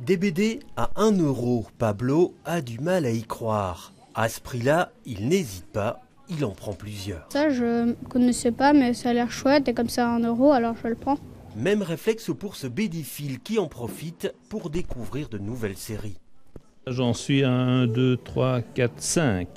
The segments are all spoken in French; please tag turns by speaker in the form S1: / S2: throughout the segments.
S1: Des BD à 1 euro, Pablo a du mal à y croire. À ce prix-là, il n'hésite pas, il en prend plusieurs.
S2: Ça, je connaissais pas, mais ça a l'air chouette et comme ça, 1 euro, alors je le prends.
S1: Même réflexe pour ce bédifile qui en profite pour découvrir de nouvelles séries.
S3: J'en suis à 1, 2, 3, 4, 5.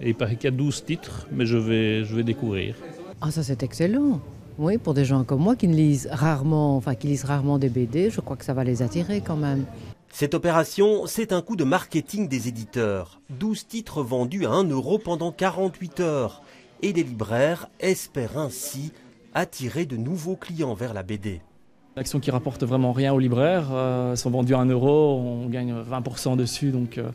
S3: Et il paraît qu'il y a 12 titres, mais je vais, je vais découvrir.
S4: Ah, ça c'est excellent. Oui, pour des gens comme moi qui ne lisent rarement, enfin qui lisent rarement des BD, je crois que ça va les attirer quand même.
S1: Cette opération, c'est un coup de marketing des éditeurs. 12 titres vendus à 1 euro pendant 48 heures. Et les libraires espèrent ainsi attirer de nouveaux clients vers la BD.
S5: L'action qui rapporte vraiment rien aux libraires, euh, sont vendues à 1 euro, on gagne 20% dessus, donc euh,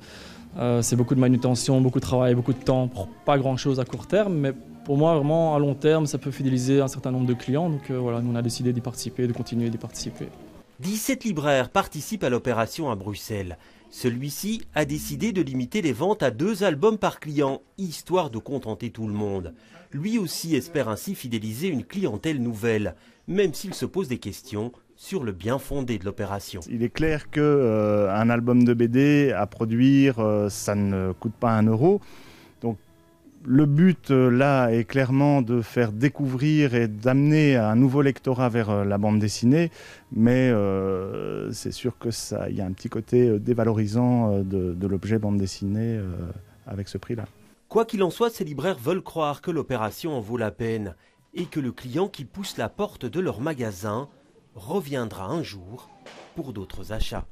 S5: euh, c'est beaucoup de manutention, beaucoup de travail, beaucoup de temps pour pas grand chose à court terme, mais pour moi vraiment à long terme ça peut fidéliser un certain nombre de clients, donc voilà, nous on a décidé d'y participer, de continuer d'y participer.
S1: 17 libraires participent à l'opération à Bruxelles. Celui-ci a décidé de limiter les ventes à deux albums par client, histoire de contenter tout le monde. Lui aussi espère ainsi fidéliser une clientèle nouvelle, même s'il se pose des questions sur le bien fondé de l'opération.
S6: Il est clair qu'un euh, album de BD à produire, euh, ça ne coûte pas un euro. Le but euh, là est clairement de faire découvrir et d'amener un nouveau lectorat vers euh, la bande dessinée, mais euh, c'est sûr que ça, il y a un petit côté dévalorisant de, de l'objet bande dessinée avec ce prix-là.
S1: Quoi qu'il en soit, ces libraires veulent croire que l'opération en vaut la peine et que le client qui pousse la porte de leur magasin reviendra un jour pour d'autres achats.